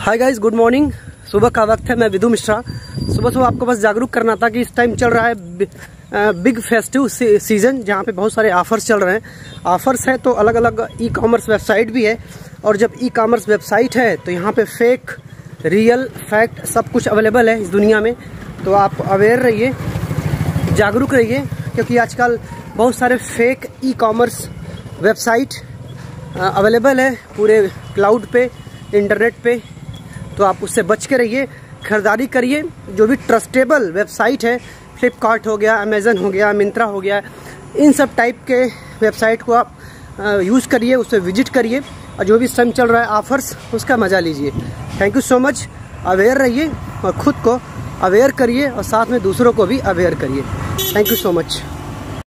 Hi guys good morning सुबह का वक्त है, मैं विधु मिश्रा। सुबह सुबह आपको बस जागरूक करना था कि इस टाइम चल रहा है बिग फेस्टिव सीज़न जहाँ पे बहुत सारे ऑफर्स चल रहे हैं। ऑफर्स है तो अलग अलग ई कॉमर्स वेबसाइट भी है। और जब ई कॉमर्स वेबसाइट है तो यहाँ पे फेक रियल फैक्ट सब कुछ अवेलेबल है इस दुनिया में। तो आप अवेयर रहिए, जागरूक रहिए, क्योंकि आजकल बहुत सारे fake e commerce website available है पूरे क्लाउड पे इंटरनेट पे। तो आप उससे बच के रहिए, खरीदारी करिए। जो भी ट्रस्टेबल वेबसाइट है, फ्लिपकार्ट हो गया, अमेज़न हो गया, मिंत्रा हो गया, इन सब टाइप के वेबसाइट को आप यूज़ करिए, उस पर विज़िट करिए और जो भी समय चल रहा है, ऑफर्स, उसका मज़ा लीजिए। Thank you so much aware रहिए और ख़ुद को अवेयर करिए और साथ में दूसरों को भी अवेयर करिए। Thank you so much